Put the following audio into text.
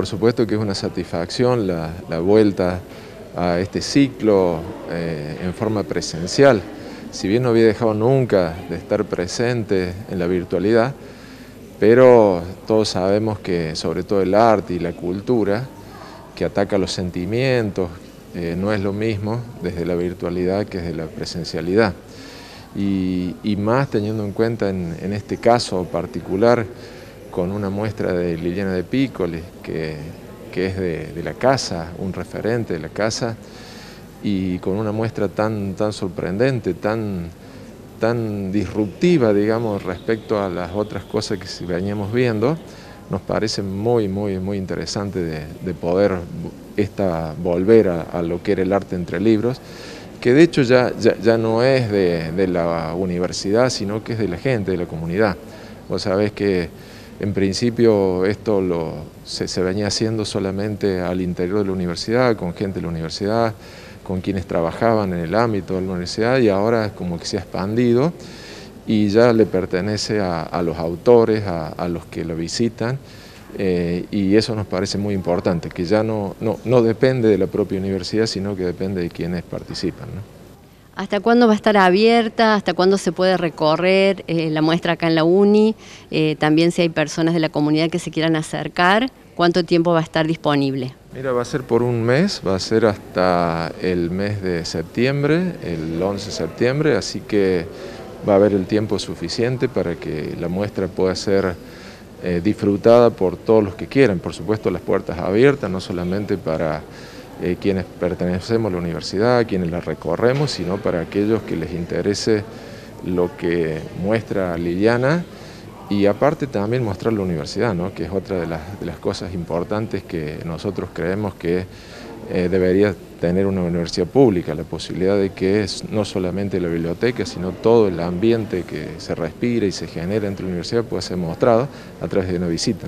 Por supuesto que es una satisfacción la, vuelta a este ciclo eh, en forma presencial. Si bien no había dejado nunca de estar presente en la virtualidad, pero todos sabemos que sobre todo el arte y la cultura, que ataca los sentimientos, eh, no es lo mismo desde la virtualidad que desde la presencialidad. Y, más teniendo en cuenta en, este caso particular con una muestra de Liliana de Pícoles, que, es de, la casa, un referente de la casa, y con una muestra tan, tan sorprendente, tan, tan disruptiva, digamos, respecto a las otras cosas que veníamos viendo, nos parece muy, muy, muy interesante de, poder esta, volver a, lo que era el arte entre libros, que de hecho ya, ya, no es de, la universidad, sino que es de la gente, de la comunidad. Vos sabés que en principio esto se, venía haciendo solamente al interior de la universidad, con gente de la universidad, con quienes trabajaban en el ámbito de la universidad y ahora es como que se ha expandido y ya le pertenece a, los autores, a, los que lo visitan eh, y eso nos parece muy importante, que ya no, no, depende de la propia universidad, sino que depende de quienes participan. ¿Hasta cuándo va a estar abierta? ¿Hasta cuándo se puede recorrer eh, la muestra acá en la UNI? Eh, también si hay personas de la comunidad que se quieran acercar, ¿cuánto tiempo va a estar disponible? Mira, va a ser por un mes, va a ser hasta el mes de septiembre, el 11 de septiembre, así que va a haber el tiempo suficiente para que la muestra pueda ser eh, disfrutada por todos los que quieran. Por supuesto, las puertas abiertas, no solamente para eh, quienes pertenecemos a la universidad, quienes la recorremos, sino para aquellos que les interese lo que muestra Liliana y aparte también mostrar la universidad, ¿no? que es otra de las, cosas importantes que nosotros creemos que eh, debería tener una universidad pública, la posibilidad de que no solamente la biblioteca, sino todo el ambiente que se respira y se genera entre la universidad pueda ser mostrado a través de una visita.